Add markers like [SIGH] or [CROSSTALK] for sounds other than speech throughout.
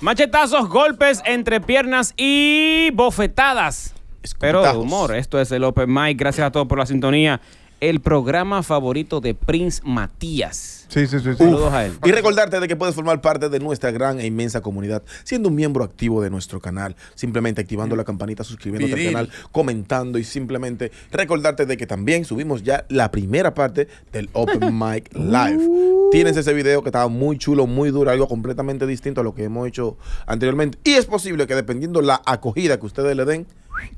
Machetazos, golpes entre piernas y bofetadas. Pero de humor, esto es el Open Mic. Gracias a todos por la sintonía. El programa favorito de Prince Matías. Sí, sí, sí. sí. Saludos a él. Y recordarte de que puedes formar parte de nuestra gran e inmensa comunidad siendo un miembro activo de nuestro canal, simplemente activando la campanita, suscribiéndote Viril. al canal, comentando y simplemente recordarte de que también subimos ya la primera parte del Open [LAUGHS] Mic Live. Tienes ese video que estaba muy chulo, muy duro, algo completamente distinto a lo que hemos hecho anteriormente. Y es posible que dependiendo la acogida que ustedes le den,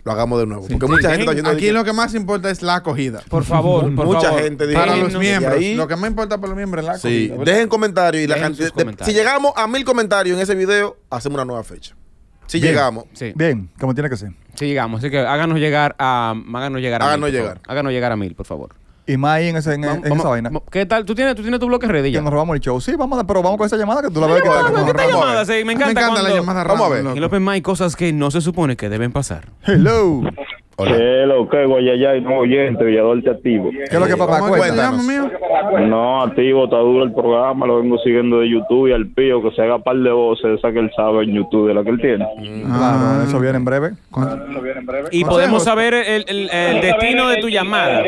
lo hagamos de nuevo. Porque mucha gente está Aquí lo que más importa es la acogida. Por favor, [LAUGHS] por Mucha favor. gente dice- Para los miembros. ahí- Lo que más importa para los miembros es la Sí, acogida. ¿verdad? dejen comentarios y la Dejen cantidad. de- si llegamos a mil comentarios en ese video, hacemos una nueva fecha. Si Bien. llegamos. Sí, Bien, como tiene que ser. sí, llegamos. Así que háganos llegar a, háganos llegar a Háganos mil. llegar. Háganos llegar a mil, por favor. Y más ahí en, ese, en, en Vamos- esa vamos- vaina. ¿Qué tal? ¿Tú tienes, tú tienes tu bloque ready Que ya? nos robamos el show. Sí, vamos a, pero vamos con esa llamada que tú la ves que está vamos, como ¿qué tal raro. llamada? Sí, me Me encanta, encanta la cuando llamada Vamos a ver. loco. En el Open Mic hay cosas que no se supone que deben pasar. Hello. Hola. ¿Qué lo que, Guayayay? No oyente, Villador te activo. ¿Qué es lo que papá ¿Cómo es cuenta? No, activo, está duro el programa, lo vengo siguiendo de YouTube y al pío que se haga par de voces, esa que él sabe en YouTube de la que él tiene. Claro, eso viene en breve. Y podemos saber el, el- el destino de tu llamada.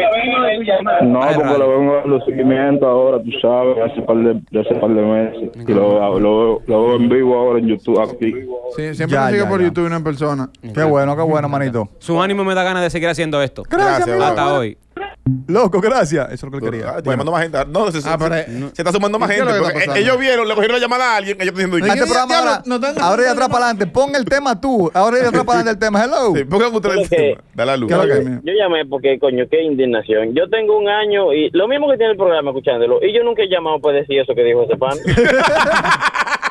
No, porque lo vengo dando seguimiento ahora, tú sabes, hace par de, hace par de meses. Y lo, lo, lo veo en vivo ahora en YouTube aquí. Sí, siempre Ya, me sigue ya, por ya. YouTube una en persona. Qué bueno, qué bueno, manito. Su ánimo me da ganas de seguir haciendo esto. Gracias, Hasta bro. hoy. Loco, gracias. Eso es lo que él Ah, quería. estoy Bueno, más gente. No, se, Ah, pero, se- eh, se está sumando más ¿qué es gente. está pasando? ellos vieron, le cogieron la llamada a alguien. Ellos diciendo, este programa ahora, no ahora y de atrás para adelante. Pon el tema tú. Ahora y de atrás para adelante el tema. Hello. sí, pongan ustedes el tema. Dale la luz. Yo llamé porque, coño, qué indignación. Yo tengo un año y lo mismo que tiene el programa escuchándolo. Y yo nunca he llamado para decir eso que dijo ese pan. [LAUGHS]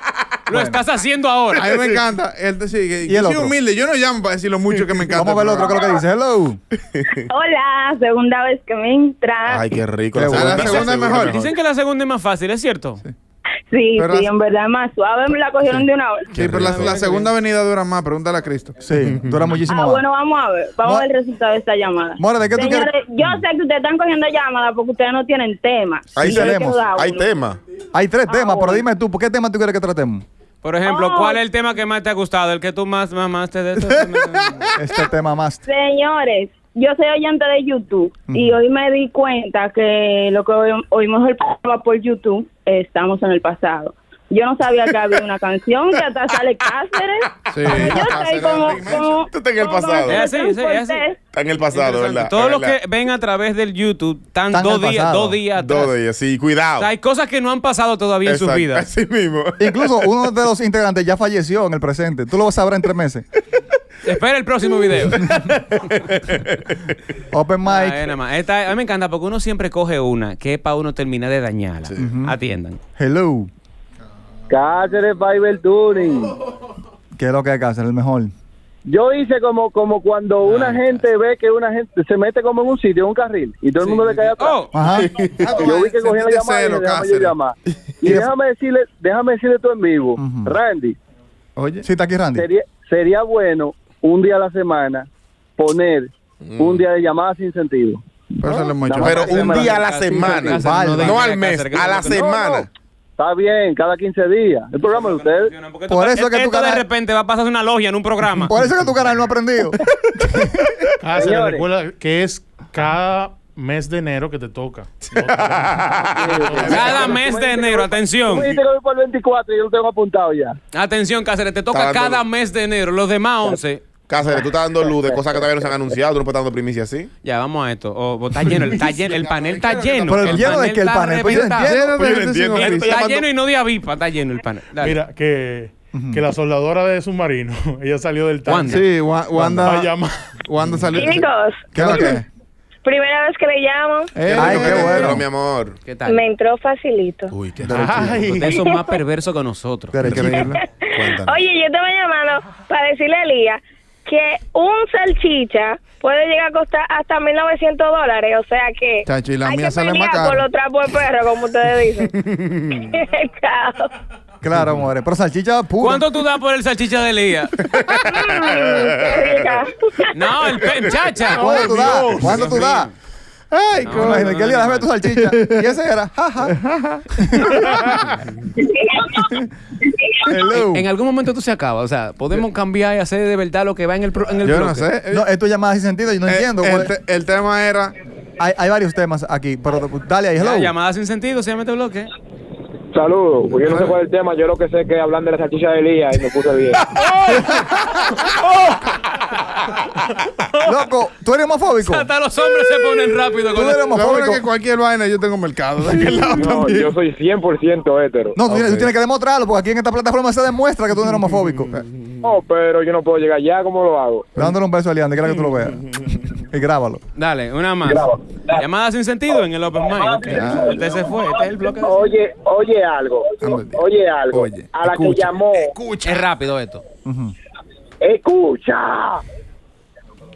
Lo estás haciendo ahora. A mí me encanta. Él te sigue. ¿Y Yo el soy otro? humilde. Yo no llamo para decir lo mucho que me encanta. Vamos a ver el otro, ¿qué es lo que dice? Hello. [LAUGHS] Hola, segunda vez que me entra. Ay, qué rico. Qué la segunda, La segunda es mejor. Dicen que la segunda es más fácil, ¿es cierto? sí, pero sí, las- en verdad más suave me la cogieron de una vez. Sí, pero la, la segunda venida dura más. Pregúntale a Cristo. Sí, dura muchísimo Ah, más. bueno, vamos a ver. Vamos Mo- a ver el resultado de esta llamada. More, ¿de qué tú Señores, quieres? yo sé que ustedes están cogiendo llamadas porque ustedes no tienen tema. Ahí Sí tenemos. Hay tema. Hay tres Ah, temas, pero dime tú, ¿por qué tema tú quieres que tratemos? Por ejemplo, Oh. ¿cuál es el tema que más te ha gustado? El que tú más mamaste de. [LAUGHS] Este tema más. Señores, yo soy oyente de YouTube y hoy me di cuenta que lo que oí- oímos el programa por YouTube eh, estamos en el pasado. Yo no sabía que había una canción que hasta sale Cáceres. Sí, yo Cáceres, estoy como, Tú estás en el pasado. Es así, sí, es así. Está en el pasado, ¿verdad? Todos los que ven a través del YouTube están dos días, dos días atrás. Dos ellos, sí, O cuidado. sea, hay cosas que no han pasado todavía en sus Exacto, vidas. Así mismo. Incluso [LAUGHS] uno de los integrantes ya falleció en el presente. Tú lo vas a saber en tres meses. Espera el próximo video. [LAUGHS] Open Ay, mic. nada más. Esta- a mí me encanta porque uno siempre coge una que es para uno terminar de dañarla. Atiendan. Hello. Cáceres Fiber Tuning. ¿Qué es lo que hay que hacer? El mejor. Yo hice como como cuando una gente ve que una gente se mete como en un sitio, en un carril, y todo el mundo le cae atrás. Oh, Ajá. [LAUGHS] Yo vi que cogía la llamada y celo, dije, déjame yo Cáceres. llamar. [LAUGHS] Y Y déjame decirle, déjame decirle tú en vivo. Randy, Oye. Sí, está aquí Randy. sería, sería bueno un día a la semana poner un día de llamada sin sentido. Pero eso lo hemos hecho. No, Pero un día a la Cáceres, semana. Cáceres, Vale. no al mes, Cáceres, a la semana. Está bien, cada 15 días. El programa de ustedes. Porque Por eso es que tu esto de repente va a pasar una logia en un programa. Por eso es que tu canal no ha aprendido. [LAUGHS] Ah, se le Señores. recuerda que es cada mes de enero que te toca. [LAUGHS] Cada mes de enero, Tú atención. me dijiste que voy por el 24 y yo lo tengo apuntado ya. Atención, Cáceres, te toca cada mes de enero. Los demás 11. Cáceres, tú estás dando luz de cosas que todavía no se han anunciado. Tú no estar dando primicia así. Ya, vamos a esto. Oh, está lleno, el- está [LAUGHS] lleno, el panel está lleno. Pero el lleno de que el está panel, pues yo entiendo. Pues yo Está lleno y no de avispa, está lleno el panel. Dale. Mira, que, que la soldadora de submarino, [LAUGHS] ella salió del tanque. ¿Cuándo? Sí, Wa- Wanda. Wanda salió. Chicos, ¿Qué es lo que primera vez que le llamo, Eh, Ay, qué bueno. Pero, mi amor. ¿Qué tal? me entró facilito. Uy, qué Ay. Ustedes son más perversos que nosotros. Pero. [LAUGHS] Oye, yo te voy llamando para decirle a Elías que un salchicha puede llegar a costar hasta 1.900 dólares. O sea que Chacho, y la hay mía que sale más cara. por los trapos de perro, como ustedes dicen. [LAUGHS] Chao. Claro, more. Pero salchicha pura. ¿Cuánto tú das por el salchicha de? Mm, qué rica. No, el pe- chacha. ¿Cuánto tú das? ¿Cuánto tú das? Ay, No, coño. Imagínate que el día déjame tu salchicha. Y ese era, jaja. [LAUGHS] Hello. En algún momento tú se acaba. O sea, podemos cambiar y hacer de verdad lo que va en el, pro- en el Yo no bloque. sé. No, esto es llamada sin sentido, yo no Eh, entiendo. el, cuál- te- el tema era. hay, hay varios temas aquí, pero dale ahí, hello. Llamada sin sentido, se llama este bloque. Saludos. Pues yo no sé cuál es el tema. Yo lo que sé es que hablan de la salchicha de Elías y me puse bien. [LAUGHS] [LAUGHS] [LAUGHS] Loco, tú eres homofóbico. Hasta los hombres se ponen rápido Tú con eres Lo bueno homofóbico. es que cualquier vaina yo tengo mercado. De aquel lado No, también. yo soy 100% hétero. No, tú, tienes, tú que demostrarlo, porque aquí en esta plataforma se demuestra que tú no eres homofóbico. No, pero yo no puedo llegar allá. ¿Cómo lo hago? Dándole un beso a Leandro, quiero que tú lo veas. Y grábalo. Dale, una más. Llamada sin sentido en el Open Mic. ok. Usted se fue. Este es el bloque. Oye, oye algo. Oye algo. Oye, a la que escucha, llamó. Es rápido esto. Ujú. Escucha.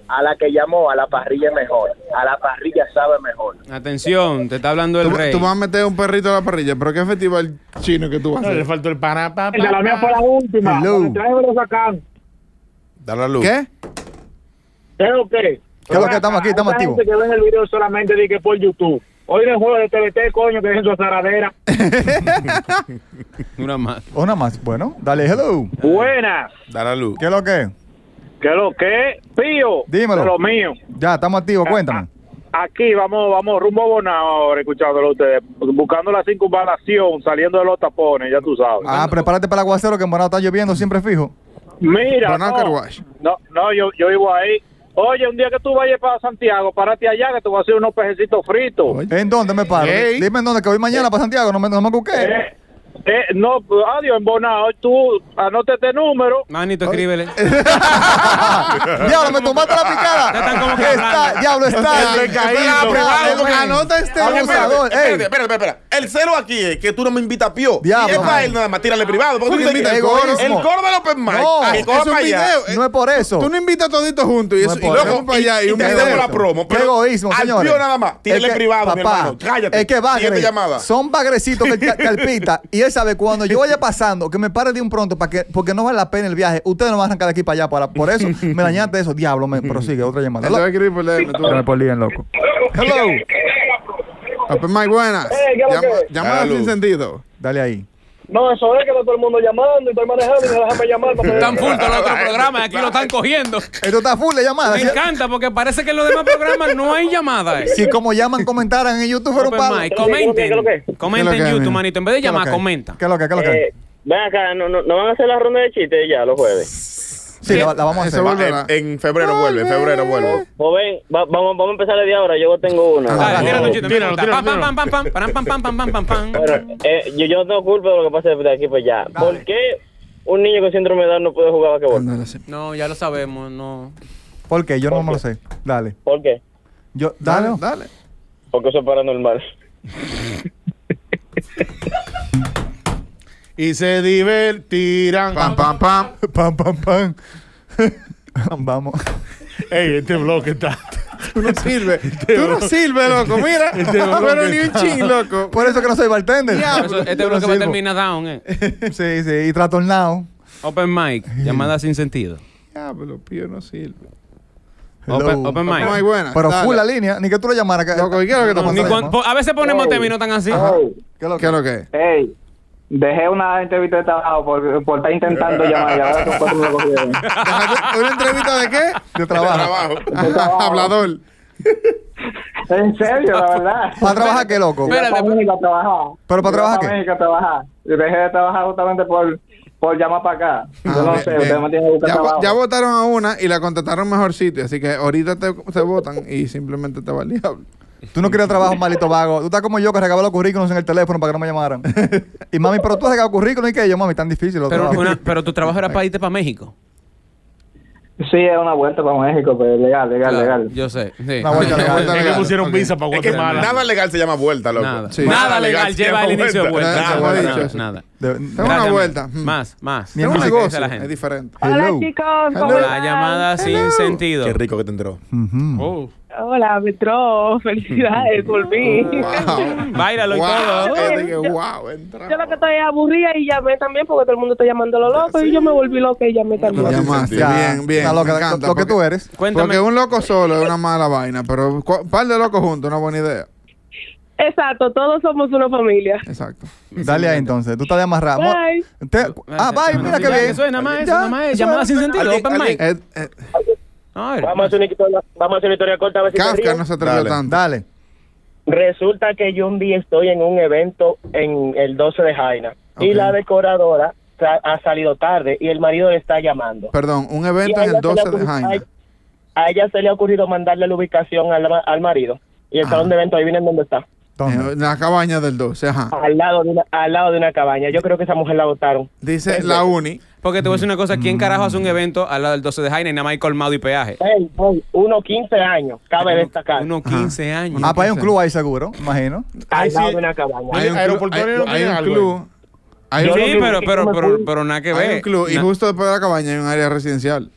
A la que llamó, a la parrilla mejor. A la parrilla sabe mejor. Atención, te está hablando el Tú, rey. tú vas a meter un perrito a la parrilla, pero ¿qué festival chino que tú vas a No, le hacer? faltó el pana. pa, pa, la mía fue la última. Hello. Dale la luz. ¿Qué? ¿Qué es lo que? ¿Qué es lo que estamos aquí? Estamos activos. gente que ven el video solamente de que por YouTube. Hoy el juego de TVT, coño, que dejen su azaradera. [LAUGHS] Una más. Una más. Bueno, dale, hello. Buenas. Dale la luz. ¿Qué es lo que? ¿Qué es lo que? Pío. Dímelo. De lo mío. Ya, estamos activos, cuéntame. Aquí vamos, vamos rumbo a Bonao ahora, escuchándolo a ustedes. Buscando la circunvalación, saliendo de los tapones, ya tú sabes. Ah, prepárate para el aguacero que en Bonao está lloviendo siempre fijo. Mira, no, no, no, yo, yo vivo ahí. Oye, un día que tú vayas para Santiago, párate allá que te voy a hacer unos pejecitos fritos. ¿En dónde me paro? Ey. Dime en dónde, que voy mañana para Santiago, no me, no me cuqué. Eh, eh, no, adiós, en Bonao, tú anote este número. Manito, escríbele. [LAUGHS] Diablo, me tomaste la picada. Ya están como que está, diablo, está. Anota este Abusador. Espérate, espérate, espérate. El cero aquí es que tú no me invitas a Pío. Diablo, y es para él nada más, tírale privado. Porque tú Porque dices que invita el coro del Open Mic. No, Es un video. No es por eso. Tú no invitas toditos juntos y, No eso, es y luego para allá y, y un te video. hacemos la promo. Qué pero egoísmo, al. Pío nada más. Tírale privado, mi hermano. Cállate. Es que llamada. son bagrecitos que cal- [LAUGHS] calpita y él sabe cuando yo vaya pasando que me pare de un pronto para que porque no vale la pena el viaje. Ustedes no van a arrancar de aquí para allá para por eso me dañaste eso, diablo, me prosigue otra llamada. Hello. loco. Hello. Open Mic, buenas. Eh, ¿qué es lo Llama- que? Llamada sin sentido. Dale ahí. No, eso es que está todo el mundo llamando y estoy manejando y no déjame llamar. para Están full todos los otros programas aquí lo están cogiendo. Esto está full de llamadas. Me encanta porque parece que en los demás programas no hay llamadas. Si como llaman, comentaran en YouTube, fuera un Open palo. mic, ¿Qué es lo que- qué es lo comenten. Comenten ¿Qué es lo en que, YouTube, amigo? manito. En vez de ¿Qué es lo llamar, comenta. ¿Qué es lo que? ¿Qué es lo que? Eh, ven acá, ¿no, no, ¿no van a hacer la ronda de chistes ya los jueves? Sí, la, la vamos a hacer. Va, En, en febrero vuelve, en febrero vuelve. Joven, va- vamos, vamos a empezar desde ahora. Yo tengo una. Ah, chiste. gusta. tíralo, Pam, pam, pam, pam, pam, pam, pam, pam, pam, pam, pam. Bueno, eh, yo, yo no tengo culpa de lo que pasa de aquí para allá. Dale. ¿Por qué un niño con síndrome de Down no puede jugar basquetbol? No, ya lo sabemos, no. ¿Por qué? Yo no me lo sé. Dale. ¿Por qué? Yo, dale. Dale, dale. Porque eso es paranormal. Y se divertirán. Pam, pam, pam. Pam, pam, pam. Vamos. Ey, este bloque está. Tú no sirves. Tú no sirves, loco. Mira. [LAUGHS] Pero ni un ching, loco. Por eso que no soy bartender. Eso- este Yo no bloque va a terminar down, eh. Sí, sí, y trastornado. Open mic, llamada sin sentido. Diablo, pío no sirve. Open, open mic. Open Mic, buenas. Pero dale. full la línea, ni que tú lo llamaras. Que, Loco, ¿y qué es lo que no, po- a veces ponemos términos tan así. ¿Qué es lo ¿Qué es lo que es? Hey, dejé una entrevista de trabajo por, por estar intentando llamar y ahora son cuatro me lo cogieron. ¿Una entrevista de qué? De trabajo. Trabajo. Hablador. En serio, la verdad. ¿Para trabajar qué, loco? Espérate, Para México a trabajar. ¿Pero para trabajar para qué? México a trabajar. Y dejé de trabajar justamente por, por llamar para acá. Yo Ah, no bien, sé, ustedes me tienen que buscar ya, trabajo. ya votaron a una y la contrataron mejor sitio, así que ahorita te, te votan y simplemente te va el diablo. Tú no querías trabajo, malito vago. Tú estás como yo que regaba los currículos en el teléfono para que no me llamaran. y mami, pero tú has regado currículos y que yo, mami, tan difícil. los Pero, trabajos. una- pero tu trabajo era para irte para México. Sí, es una vuelta para México, pero legal, legal, Claro, legal. Yo sé. Sí. Una vuelta legal. vuelta Es que legal. pusieron Ok. visa para Es que Guatemala. nada legal se llama vuelta, loco. Nada. Sí. Nada legal lleva el inicio de vuelta. Nada, nada, nada. De- Tengo Gracias, una vuelta. amigo. Mm. Más, más. Ni Es en un Más, negocio, la gente. es diferente. Hola Hello. chicos, Hello. ¿cómo La llamada sin sentido. Qué rico que te entró. Ujú. Oh. Hola, me entró. Felicidades, volví. [LAUGHS] Wow. [LAUGHS] Báilalo y Wow. todo. Eh, wow. Yo lo que estoy aburrida y llamé también porque todo el mundo está llamando lo loco y yo me volví loca y llamé también. Llamaste, Ya, bien, bien. loca, me encanta, lo que porque- tú eres. Cuéntame. Porque un loco solo es una mala vaina, pero un par de locos juntos es una buena idea. Exacto, todos somos una familia. Exacto. Dale ahí entonces. Tú estás de amarrado. Bye. te- ah, bye, mira qué bien. Eso es nada más eso, nada más llamada sin sentido. Alguien- Open alguien- mic. A ver. Vamos a hacer una historia, vamos a hacer una historia corta a ver si Kafka no se atrevió Dale. tanto. Dale. Resulta que yo un día estoy en un evento en el 12 de Jaina y la decoradora ha salido tarde y el marido le está llamando. Perdón, un evento en el se le 12 de Jaina. A, ella se le ha ocurrido mandarle la ubicación al, ma- al marido y el Ah. salón de evento ahí viene donde está. ¿Dónde? En la cabaña del 12, ajá. Al lado de una, al lado de una cabaña. Yo creo que esa mujer la votaron. Dice la uni. Porque te voy a decir una cosa. ¿Quién carajo hace un evento al lado del 12 de Jaina y nada más hay colmado y peaje? Ey, ey, uno 15 años, cabe destacar. Unos 15 años. Ah, pues hay un club ahí seguro, imagino. al lado sí. de una cabaña. Ay, Hay un club, hay- hay un club. Hay un, Sí, pero, pero, pero, pero nada que hay ver. un club. Y justo después de la cabaña hay un área residencial.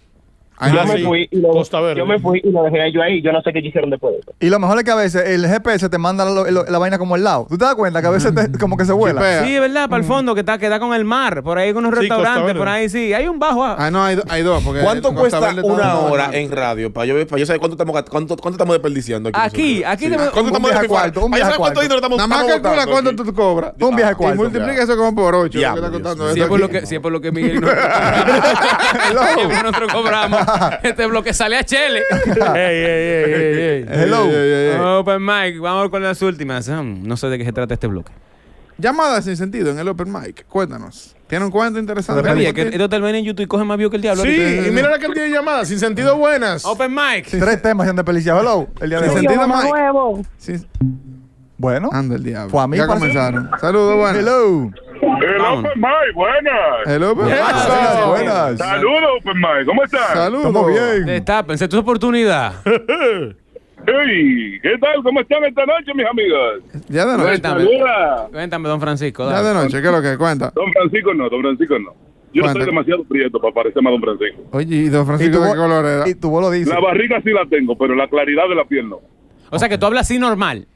Hay Yo me fui y lo, Costa Verde. yo me fui y lo dejé yo ahí. Yo no sé qué hicieron después de eso. Y lo mejor es que a veces el GPS te manda la vaina como al lado. ¿Tú te das cuenta que a veces te- [LAUGHS] como que se vuela? Chipea. Sí, es verdad, para el fondo, que está, que da con el mar. Por ahí con unos Sí, restaurantes, por ahí sí. Hay un bajo. ah. Ah, no, hay, hay dos. Porque ¿Cuánto cuesta Verde está una hora en radio? Para yo, para yo saber cuánto estamos, cuánto, cuánto estamos desperdiciando aquí. Aquí, nosotros? aquí Sí. te- ¿Cuánto un estamos desperdiciando? cuarto, un viaje cuánto cuarto. dinero estamos Nada más calcula cuánto tú cobras. Un viaje a Y cuarto. multiplica eso como por 8. Diablo, que está Dios costando mío. esto Si es, por lo aquí. que, si es por lo que Miguel [LAUGHS] y [LAUGHS] nosotros cobramos. [LAUGHS] Este bloque sale a Chele. [LAUGHS] Ey, ey, ey, ey, ey. [LAUGHS] Hello. Open mic, vamos con las últimas. No sé de qué se trata este bloque. Llamadas sin sentido en el Open Mic. Cuéntanos. ¿Tiene un cuento interesante? Es que esto termina en YouTube y coge más view que el diablo. Sí, y mira la cantidad de llamadas, sin sentido buenas. Open mic. Tres temas se han despeliciado. Hello. El día de Sin hoy. sentido, Mamá Mike. Bueno. Anda el diablo. Pues a mí ya comenzaron. Saludos, buenas. Hello. El. Open Mic, buenas. Hello, Open Mic. Buenas, buenas. Saludos, Open Mic, ¿cómo estás? Saludos. Estamos bien. Destápense tu oportunidad. Hey, [LAUGHS] ¿qué tal? ¿Cómo están esta noche, mis amigas? Ya de noche. Cuéntame. Cuéntame, don Francisco. Ya de noche. ¿Qué es lo que cuenta? Don Francisco no, Don Francisco no. Yo no soy demasiado prieto para parecerme a Don Francisco. Oye, ¿y don ¿Y Francisco de qué color era? y tu vos lo dices. La barriga sí la tengo, pero la claridad de la piel no. O sea que tú hablas así normal.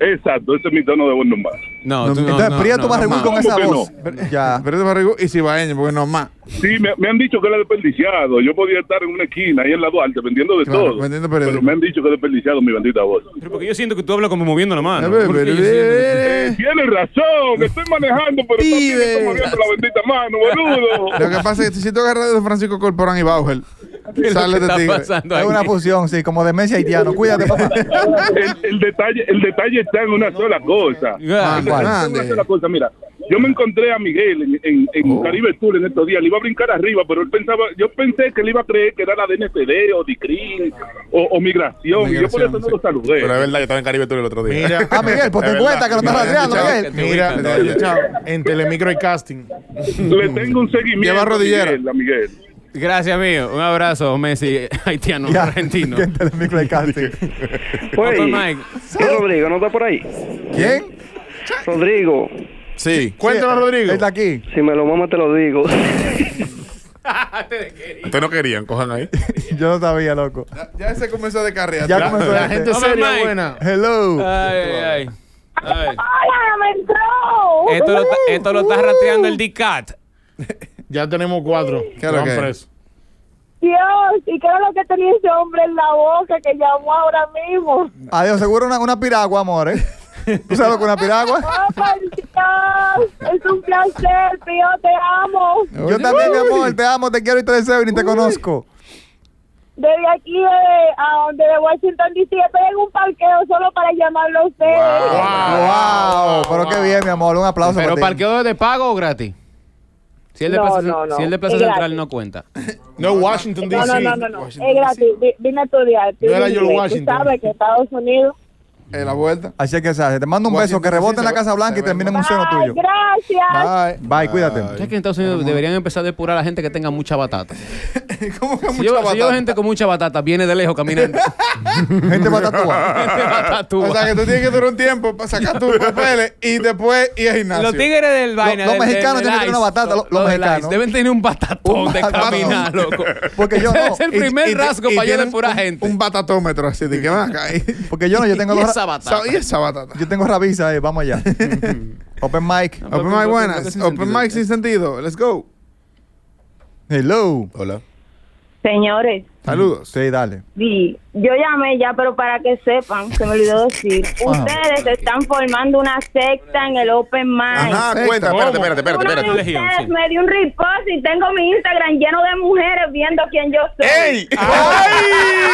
Exacto, ese es mi tono de buen nomás. No, No, tú no. Entonces, no, Prieto reír con ¿Cómo esa voz. Ya. De barrigo y cibaeño, porque no más. Sí, me, me han dicho que él es desperdiciado. Yo podía estar en una esquina ahí en la Duarte vendiendo de Claro, todo. vendiendo pero me han dicho que es desperdiciado mi bendita voz. Pero porque yo siento que tú hablas como moviendo la mano. Ver, pero- siento que- Eh, tienes razón, estoy manejando, pero también estoy moviendo la bendita mano, boludo. Lo que pasa es que si tú agarras de Francisco Corporán y Bauer, ¿Qué es [LAUGHS] lo sale de está tigre. pasando Es ahí? una fusión, sí, como demencia haitiano. Cuídate, papá. el, el detalle el detalle está en una sola cosa. Yo me encontré a Miguel en, en, en Oh. Caribe Tour en estos días. Le iba a brincar arriba, pero él pensaba, yo pensé que le iba a creer que era la DNCD o DICRIN o, o migración, Y yo por eso no sí. lo saludé. Pero es verdad, yo estaba en Caribe Tour el otro día. Mira, Ah, [LAUGHS] Miguel, pues verdad. cuenta que lo estás rastreando, Miguel. te mira, chao. en Telemicro y Casting. Le tengo un seguimiento Lleva a rodillera. Miguel, a Miguel. Gracias, mío. Un abrazo, Messi, [LAUGHS] haitiano, Ya. argentino. [LAUGHS] Que en Telemicro hay casting. Open mic. Rodrigo, ¿no está por ahí? ¿Quién? Rodrigo, Sí. Cuéntanos, Sí, Rodrigo. Está aquí. si me lo mama te lo digo. [LAUGHS] Ustedes no querían, cojan ahí. Yo no sabía, loco. Ya, ya se comenzó de carrera. Ya La, comenzó la gente seria, buena. Hello. Ay, ay, ay. A ver. ¡Hola, me entró! Esto lo, está- esto lo está rastreando el DCAT. [LAUGHS] Ya tenemos cuatro. ¿Qué es lo que. Dios, ¿y qué era lo que tenía ese hombre en la boca que llamó ahora mismo? Adiós, seguro una, una piragua, amor, ¿eh? ¿Tú sabes lo que es una piragua? [LAUGHS] ¡Oh, Dios! Es un placer, tío, te amo. Yo también, mi amor, te amo, te quiero y te deseo y ni te conozco. Desde aquí, de, a donde de Washington DC, estoy en un parqueo solo para llamarlo a ustedes. Wow, pero qué bien, mi amor, un aplauso Pero para ti. parqueo de pago o gratis. Si el de No, Plaza, no, no. Si el de Plaza Central gratis. no cuenta. [COUGHS] No, Washington, D.C. no, no, no, no. Es gratis. Vi- Vine a estudiar. No era Tú George Washington. sabes que Estados Unidos Eh, la vuelta. Así es que se hace. Te mando un beso que rebote en la Casa Blanca y termine en un seno tuyo. gracias. Bye. Bye, cuídate. ¿Sabes que en Estados Unidos deberían empezar a depurar a la gente que tenga mucha batata? [LAUGHS] ¿Cómo que Si mucha yo, si yo batata? veo gente con mucha batata, viene de lejos caminando. [LAUGHS] Gente patatúa. Gente batatúa. O sea que tú tienes que durar un tiempo para sacar tus [LAUGHS] papeles y después ir al gimnasio. Los tigres del vaina. los mexicanos del tienen que tener una batata, los- mexicanos. Deben tener un batatón Un de caminar, loco. Porque yo Ese no. es el primer rasgo para yo depurar gente. Un batatómetro así de que van acá. Porque yo no, yo tengo dos. Esa batata. y esa batata. Yo tengo rabisa ahí, vamos allá. [LAUGHS] Open mic. Open mic buenas. Open mic sin sentido. Let's go. Hello. Hola. Señores, Saludos. Sí, dale. sí, yo llamé ya, pero para que sepan, se me olvidó decir, Ajá. ustedes están formando una secta en el Open Mic. Ajá, cuenta, espérate, espérate, espérate, Uno de espérate. Ustedes sí. me dio un repost y tengo mi Instagram lleno de mujeres viendo quién yo soy. ¡Ey! ¡Ay!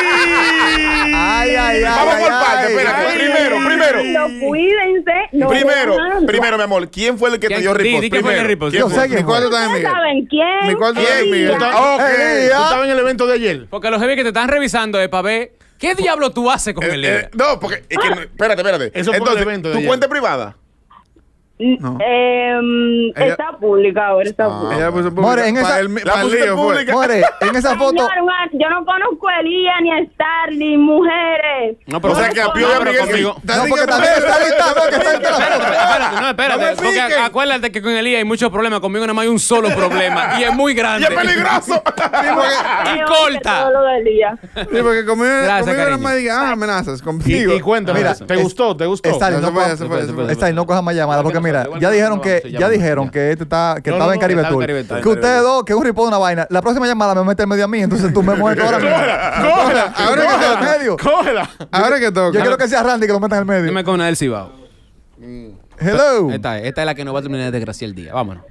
Ay, ay, ay. Vamos ay, por parte, ay. espérate. Ay. Primero, primero. No, cuídense. No Primero, primero, mi amor, ¿quién fue el que te ¿Quién? dio Di- repost? di quién fue el Primero. repost. ¿Quién Yo sé quién fue. saben quién. Mi cuarto ah. estabas en el evento de ayer. Porque los jefes que te están revisando es para ver qué diablo tú haces con Eh, el líder. eh, no, porque es que no- espérate, espérate. Eso fue el Entonces, evento de ¿tu ayer. cuenta es privada? No. Em, Ella- está pública ahora, está pública. Ella puso More, en esa- el, la lío fue. pública. More, en esa foto. Señor, man, yo no conozco a Elías, ni a Star, ni mujeres. No, O sea que a Pío y a pero Miguel conmigo-. No, porque también está que está en la foto. Espérate, no, espérate. No porque acuérdate que con Elías hay muchos problemas. Conmigo nada más hay un solo problema. y es muy ¡Y grande. es peligroso! [LAUGHS] [LAUGHS] Y corta. Sí, porque conmigo, Gracias, conmigo no me diga, ah, amenazas, Y, conmigo. y cuéntame, Mira, ¿te gustó? ¿Te gustó? Stalin, Ya no se fue, coja- ya se fue, ya se fue. Stalin, no coja más llamadas porque mira, ya dijeron que ya dijeron que este está que estaba en Caribe Tour. Que ustedes dos, que un ripón una vaina. La próxima llamada me mete en medio a mí, entonces tú me [LAUGHS] mueves ahora mismo. ¡Cógela! Ahora que medio. ¡Cógela! Ahora que toca. Yo quiero que sea Randy que lo meta en el medio. Dime con una del Cibao. Hello. Esta es, esta es la que nos va a terminar de desgraciar el día. Vámonos.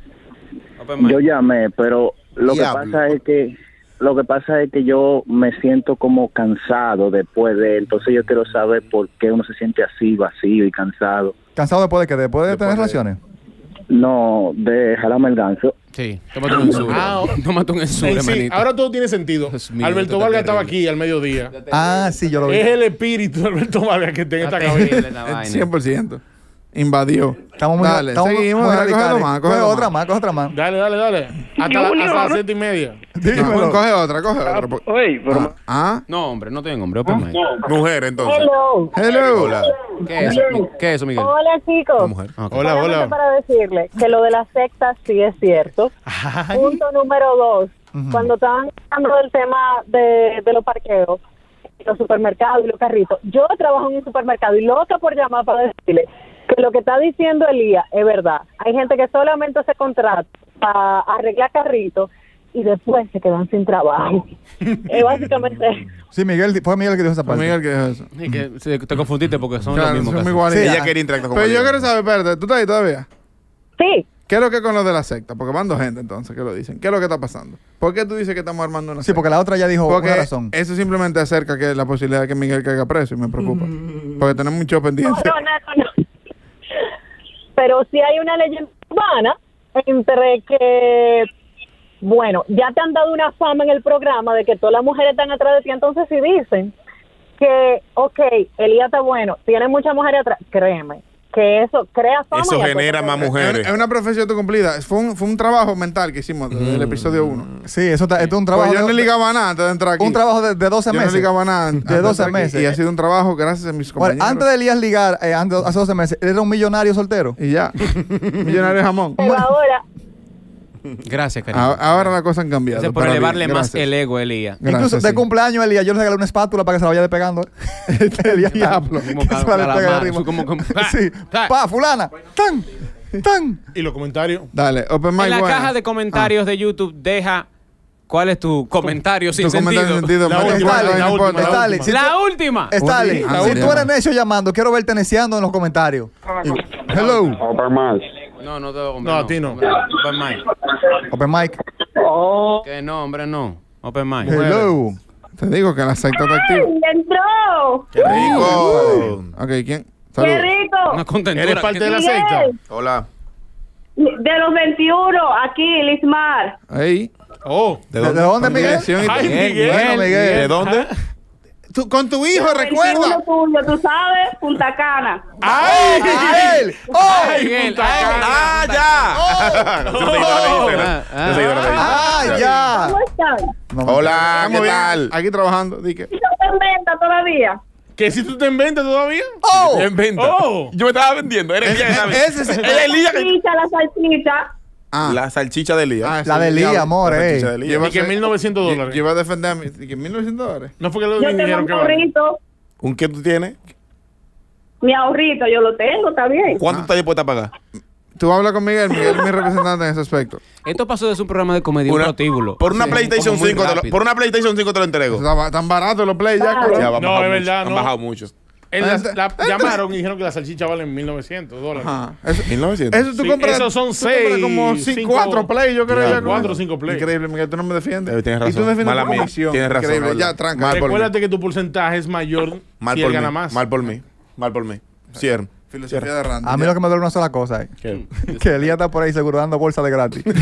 Yo llamé, pero lo Diablo. que pasa es que lo que pasa es que yo me siento como cansado después de entonces yo quiero saber por qué uno se siente así vacío y cansado. ¿Cansado después de que después de tener relaciones? No, de jalarme el ganso. Sí, tómate un ensure. Ah, tómate un ensure, sí, ahora todo tiene sentido. Mío, Alberto Vargas estaba aquí al mediodía. Ah, sí, yo lo vi. Es el espíritu de Alberto Vargas que está en esta cabeza. esta vaina. [LAUGHS] 100%. Invadió. Estamos muy, Dale, estamos seguimos. muy dale, radicales. más, Coge otra más. más, coge otra más. Dale, dale, dale. Hasta, la- hasta las siete y media. Dímelo. No, coge otra, coge otra. po- Oye, pero... Ah, No, hombre, no estoy en hombre. Open mic. Mujer, entonces. Hello. hello. Hola. ¿Qué es eso? Mi- ¿Qué es eso, Miguel? Hola, chicos. Mujer. Ok. Hola, Solamente hola. para decirle que lo de la secta sí es cierto. Punto número dos. Cuando estaban hablando del tema de, de los parqueos, los supermercados y los carritos, yo trabajo en un supermercado y loca por llamar para decirle que lo que está diciendo Elías es verdad. Hay gente que solamente se contrata para arreglar carritos y después se quedan sin trabajo. es básicamente Sí, Miguel, fue Miguel que dijo esa parte. Miguel, ¿qué es eso? Sí, que se- te confundiste porque son Claro, los mismos. son. Sí, Ella quería interactuar con Pero yo quiero saber, espérate, ¿tú estás ahí todavía? sí. ¿Qué es lo que con lo de la secta? Porque van dos gente entonces que lo dicen. ¿Qué es lo que está pasando? ¿Por qué tú dices que estamos armando una Sí, secta? porque la otra ya dijo Porque una razón. eso simplemente acerca que la posibilidad de que Miguel caiga preso y me preocupa. Porque tenemos mucho No, pendiente. no, no, no. Pero sí hay una leyenda urbana entre que, bueno, ya te han dado una fama en el programa de que todas las mujeres están atrás de ti, entonces si dicen que, ok, Elías está bueno, tiene muchas mujeres atrás, créeme, que eso crea fama. Eso genera más mujeres. Es una profesión cumplida. Fue un, fue un trabajo mental que hicimos desde el episodio 1. Sí, eso está, esto es un trabajo. yo no ligaba nada antes de entrar aquí. un trabajo de, de 12 yo meses. no ligaba nada De 12 entrar aquí. meses. Y ha sido un trabajo gracias a mis Bueno, compañeros. antes de Elías ligar, eh, antes- hace 12 meses, era un millonario soltero. Y ya. [LAUGHS] Millonario jamón. Pero ahora, Gracias, cariño. A- Ahora las cosas han cambiado. Gracias por elevarle más el ego, Elías. Incluso de sí. cumpleaños, Elías, yo le regalé una espátula para que se la vaya despegando. [LAUGHS] Elías, Diablo. Como que se la como- como- Sí. Ah. Pa, fulana. Tan. Tan. Y los comentarios. Dale, Open Mic En la caja de comentarios de YouTube, deja cuál es tu comentario sin Tu comentario sin sentido. sentido. La última, la no última, la última. si La tú- última. Ah, si tú eres necio llamando, quiero verte neciando en los comentarios. Hello. No, no, no, hombre, No, a ti no. hombre, Open mic. Open mic. Que no, hombre, no. Open mic. Hello. Te digo que la secta está activa. ¡ay, entró! ¡Qué rico! Ok, ¿quién? ¡Qué rico! Una contentura. ¿Eres parte de la secta? Hola. De los 21, aquí, Lismar. Ahí. Oh. ¿De ¿De dónde? dónde, Con Miguel? Ay. Miguel. Bueno, Miguel. ¿De dónde? Tú- con tu hijo, Los recuerda. 21 tuyo, tú sabes, Punta Cana. ¡Ay! ¡A él! ¡Oh! Ay, ay, ¡Ah, ya! [LAUGHS] De Instagram. Ah. ¡Ah, ya! ¿Cómo están? Hola, ¿qué bien, tal? Aquí trabajando. Di que- ¿Y no te inventa todavía? ¿Que si tú te inventas todavía? ¡Oh! En venta. Oh. Yo me estaba vendiendo. Era Elías que estaba- Ese es- Era Elías que- Salchicha, la salchicha. Ah, La salchicha de Elías. ah, La de Lía, amor, La salchicha de eh. Lleva- Y que 1900 Yo- dólares. Yo iba a defender a mí. que 1900 dólares. No fue que lo Yo tengo dijeron un que vale. ahorrito. ¿Un qué tú tienes? Mi ahorrito, yo lo tengo, está bien. ¿Cuánto estás dispuesta a pagar? Tú hablas con Miguel. Miguel es mi representante en ese aspecto. Esto pasó de ser un programa de comedia, un prostíbulo. Por una Sí, PlayStation como muy 5 te lo, por una PlayStation 5 te lo entrego. Está tan barato los play ya. No, es verdad, Han no. bajado mucho. La- la llamaron y dijeron que la salchicha vale 1900 dólares. Ajá. Eso, 1900. eso tú Sí, compras. esos son tú compras seis, como cinco- 4 play, yo creo. Ya, ya con cuatro eso. o cinco play. Increíble, Miguel. Tú no me defiendes. Eh, tienes Y tú razón. defiendes Mala comisión. Tienes razón, Increíble. Ya, tranca. Mí. Recuérdate que tu porcentaje es mayor Mal si por él mí. gana más. Mal por mí. Mal por mí. Cierro. Filosofía de Randy. A mí lo que me duele una sola cosa, eh. ¿Qué? [LAUGHS] Que Elías está por ahí seguro dando bolsa de gratis. [LAUGHS] [LAUGHS]